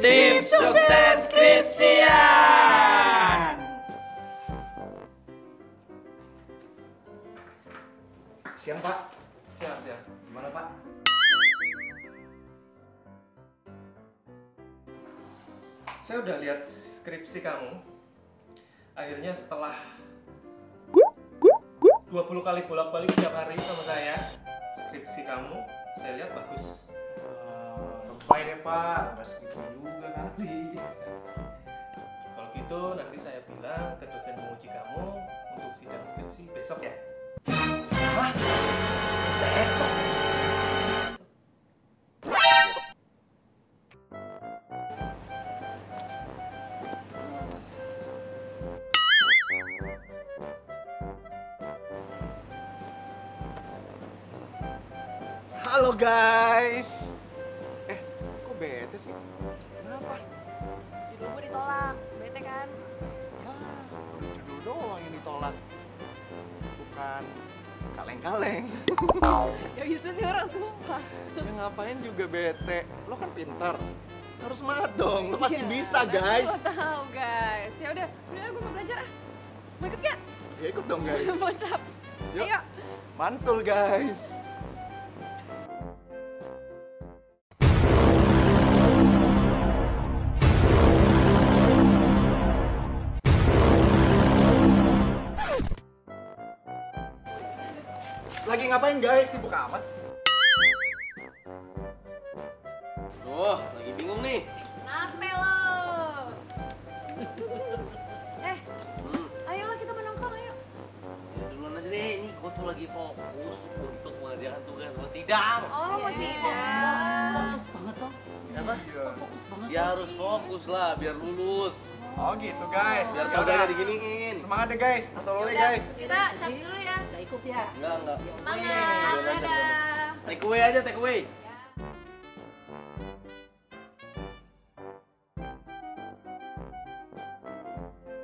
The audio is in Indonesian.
Tim sukses skripsian. Siang Pak, Siap, siap. gimana Pak? Saya udah lihat skripsi kamu. Akhirnya setelah 20 kali bolak-balik setiap hari sama saya, skripsi kamu saya lihat bagus. Lebay deh Pak, nggak segitu juga kali. Kalau gitu nanti saya bilang ke dosen penguji kamu untuk sidang skripsi besok ya. Hah? Halo guys. Eh, kok bete sih? Kenapa? Judul gue ditolak, bete kan? Ya, judul doang yang ditolak. Bukan kaleng-kaleng. Ya bisa nih orang sumpah. ya ngapain juga bete? Lo kan pintar. Harus semangat dong. Lo pasti Iya, bisa, guys. Lo tahu guys. Ya udah, udah gue mau belajar ah. Mau ikut gak? Ya ikut dong, guys. mau caps. Yuk. Ayo. Mantul, guys. Lagi ngapain guys? Sibuk amat. Oh, lagi bingung nih. Kenapa lo? eh, Hmm, ayolah kita menongkrong ayo. ya duluan aja deh. Ini gue tuh lagi fokus untuk mengerjakan tugas buat sidang. Oh lo mau Iya. sidang. Fokus banget toh. Apa? Iya. Fokus banget. Ya harus fokus lah biar lulus. Oh gitu guys. Biar Ya kau udah. diginiin. Semangat deh guys. Asal oleh Udah, guys. Kita caps dulu ya. Enggak, enggak. Semangat. Iya, Dadah. Take away aja, take away.